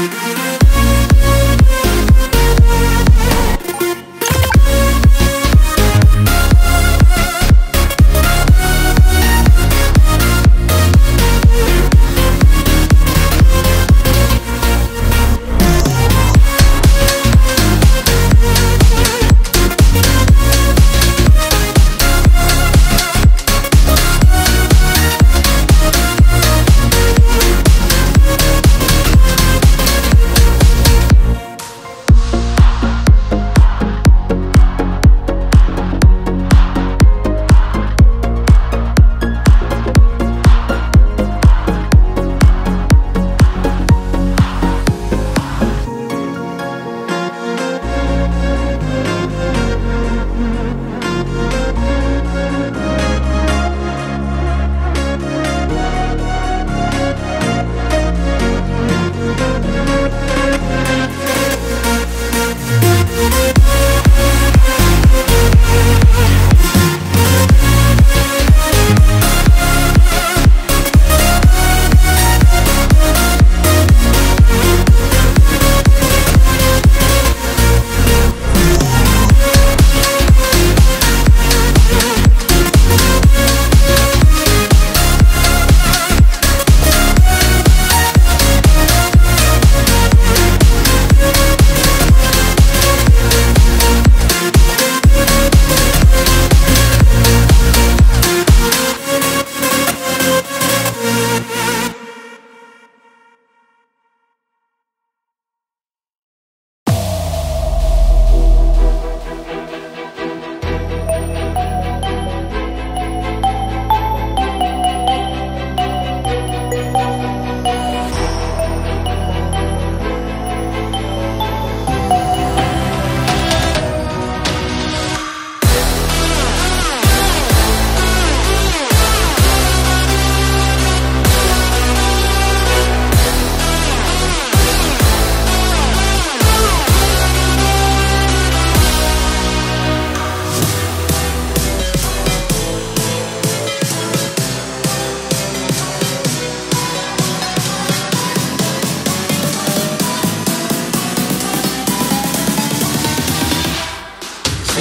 Thank you.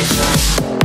Sessions.